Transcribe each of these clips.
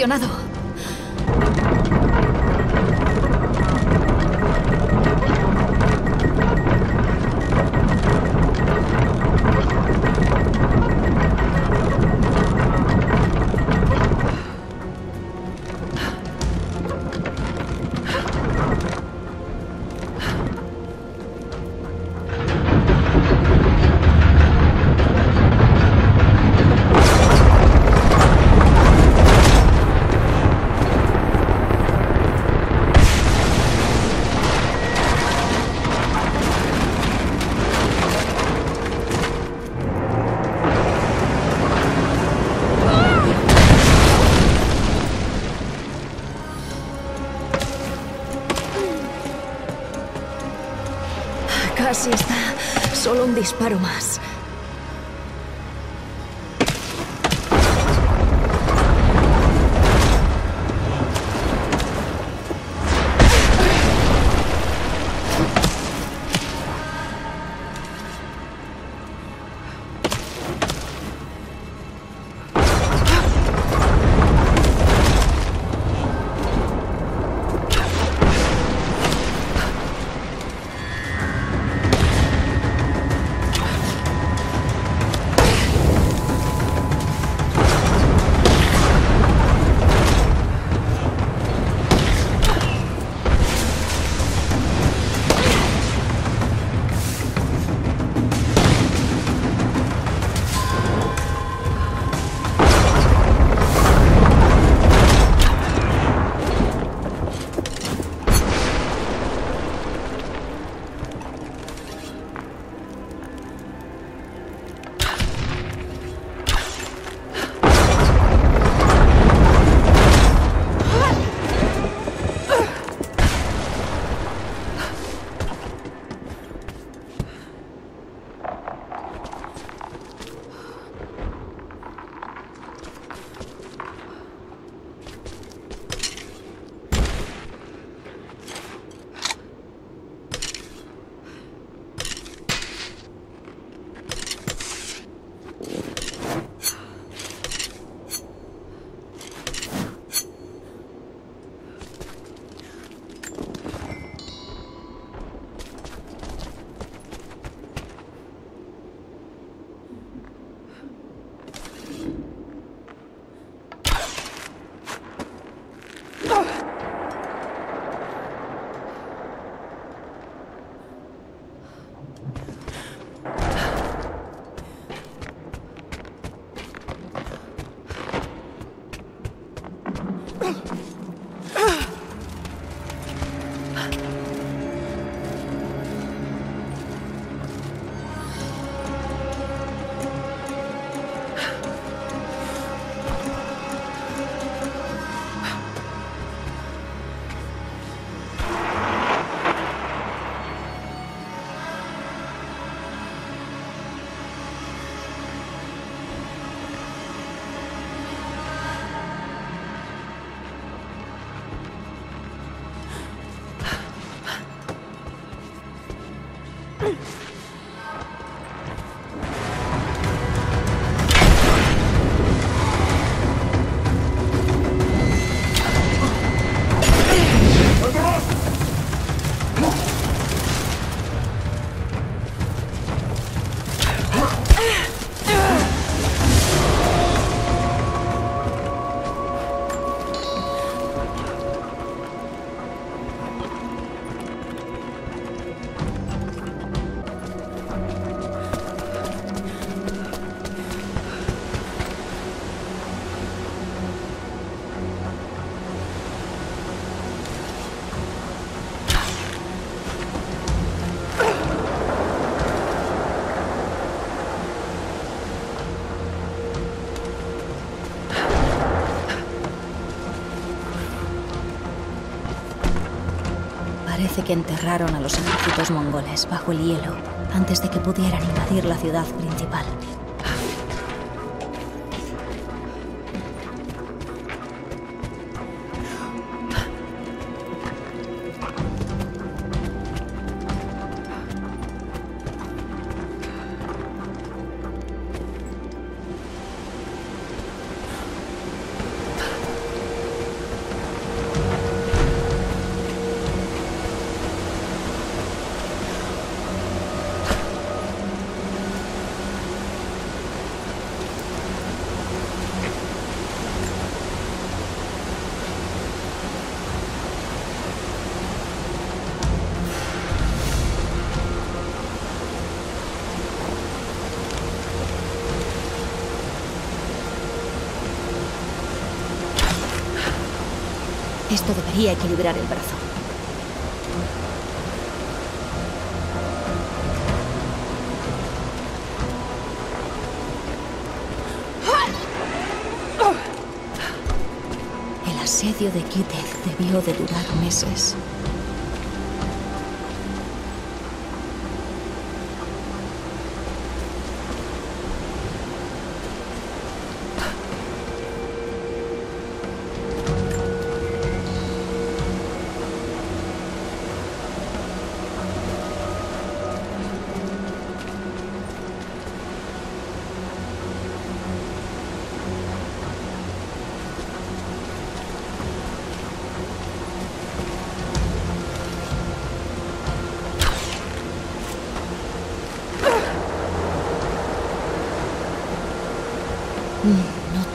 funcionado. Disparo más. Parece que enterraron a los ejércitos mongoles bajo el hielo antes de que pudieran invadir la ciudad principal. Esto debería equilibrar el brazo. El asedio de Kitez debió de durar meses.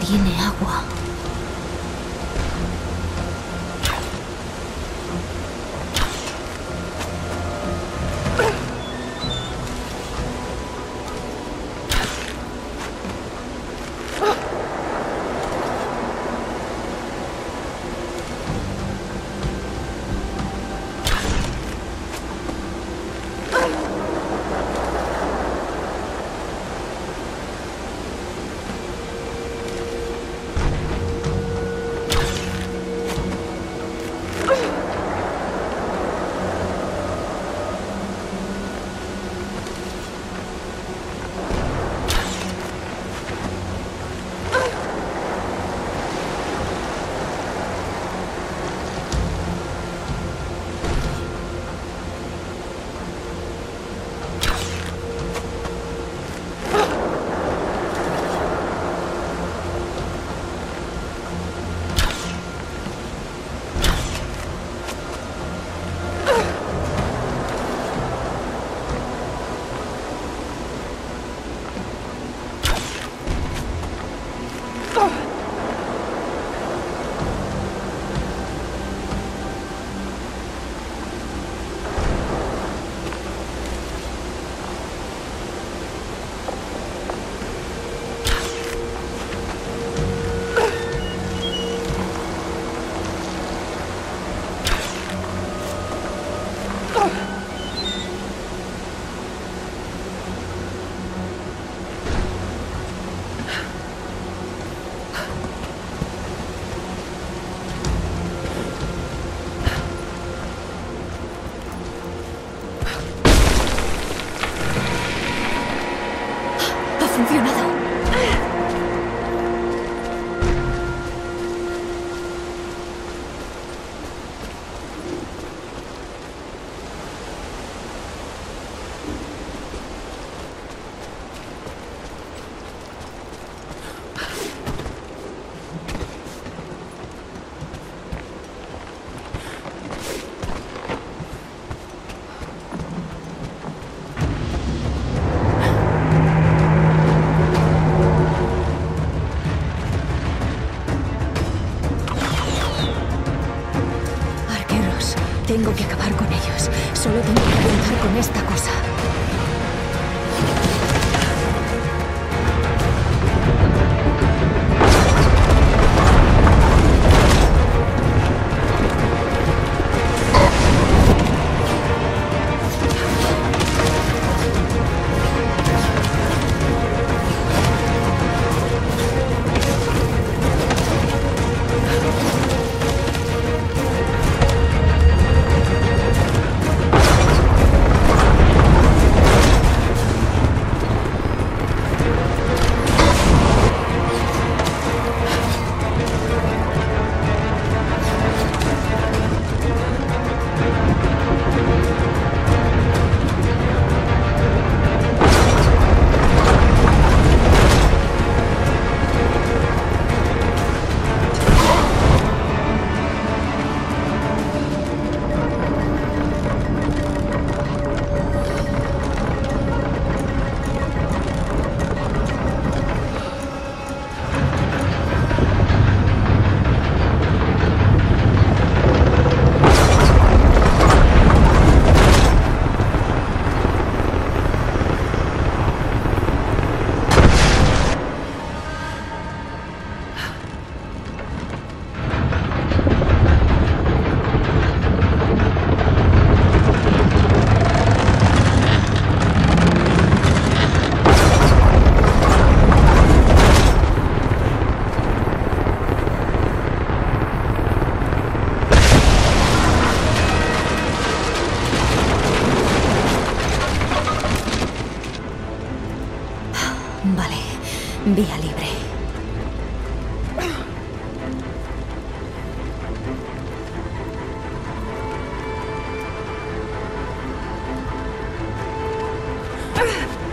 敌哪阿广。Ugh.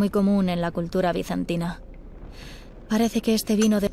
muy común en la cultura bizantina. Parece que este vino de...